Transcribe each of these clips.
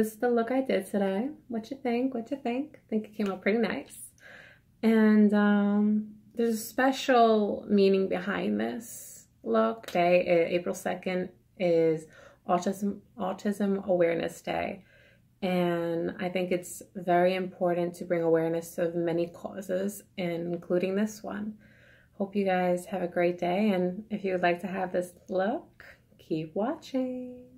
This is the look I did today. What you think? What you think? I think it came out pretty nice. And um, there's a special meaning behind this look. Day, April 2nd is Autism, Autism Awareness Day. And I think it's very important to bring awareness to many causes, including this one. Hope you guys have a great day. And if you would like to have this look, keep watching.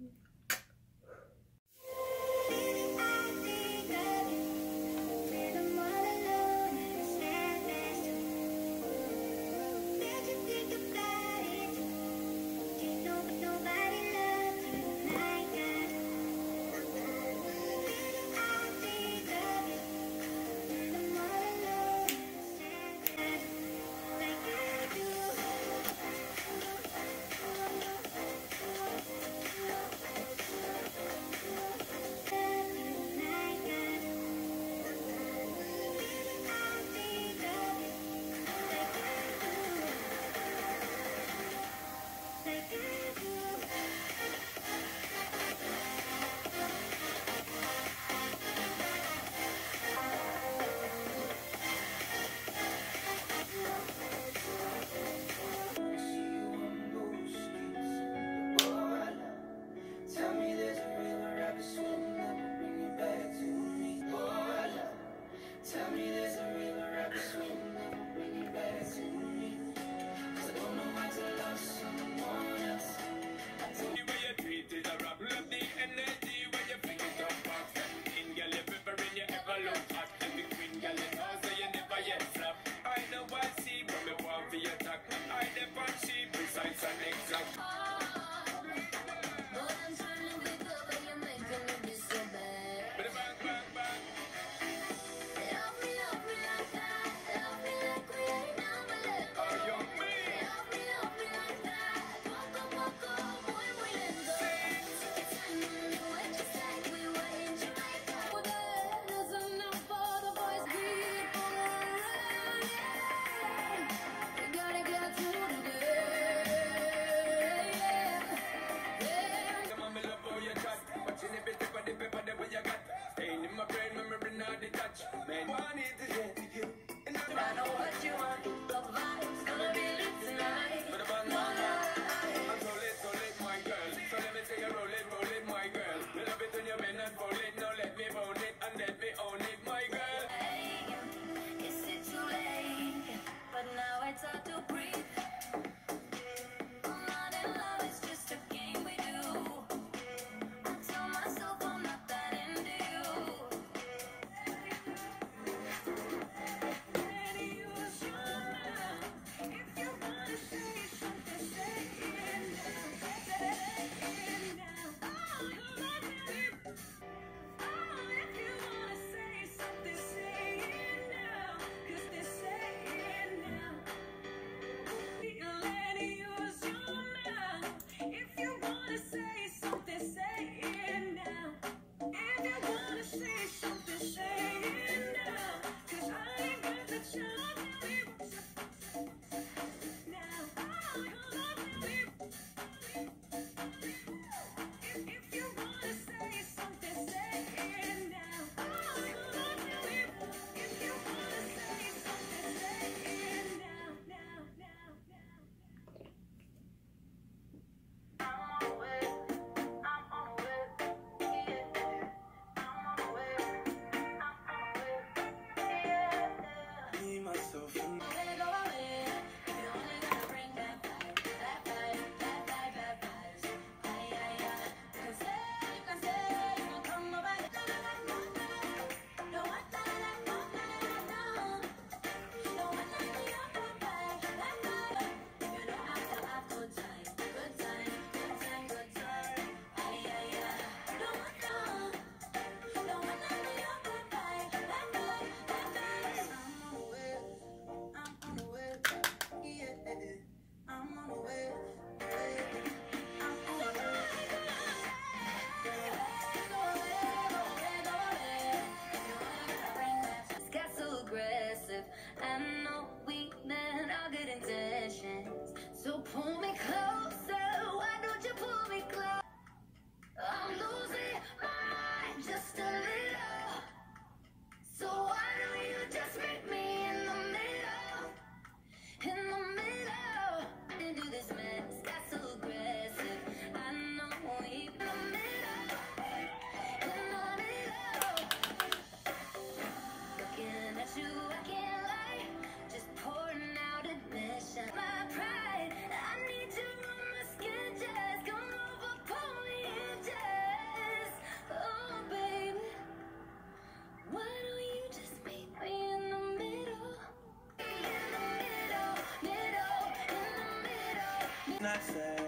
not sad.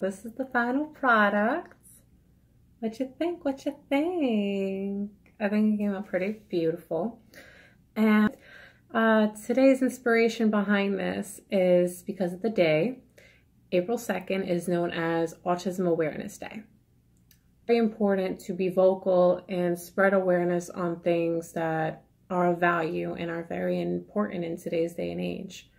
This is the final product. What you think? What you think? I think it came out pretty beautiful. And uh, today's inspiration behind this is because of the day. April 2nd is known as Autism Awareness Day. Very important to be vocal and spread awareness on things that are of value and are very important in today's day and age.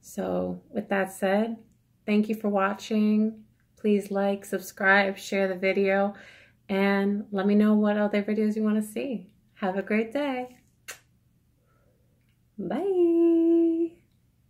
So with that said, thank you for watching Please like, subscribe, share the video, and let me know what other videos you want to see. Have a great day. Bye.